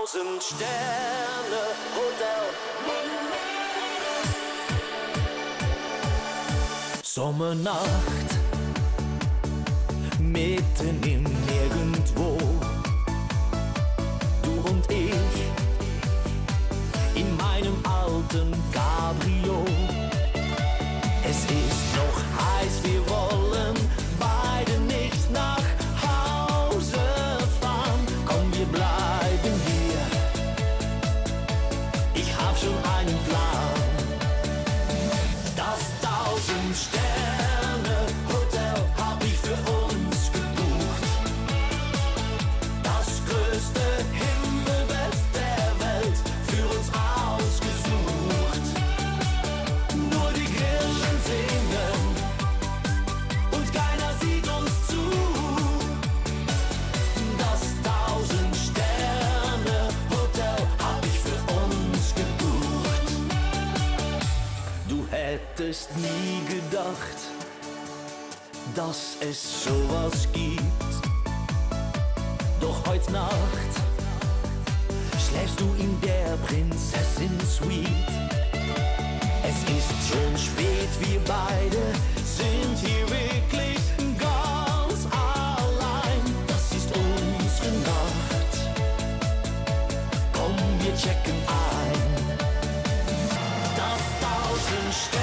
tausend Sterne Hotel. Sommernacht, mitten im Ich hab schon einen Plan. Das tausend Sterne Du hättest nie gedacht, dass es sowas gibt. Doch heute Nacht schläfst du in der Prinzessin Suite. Es ist schon spät, wir beide sind hier wirklich ganz allein. Das ist unsere Nacht. Komm, wir checken ein. Einstein.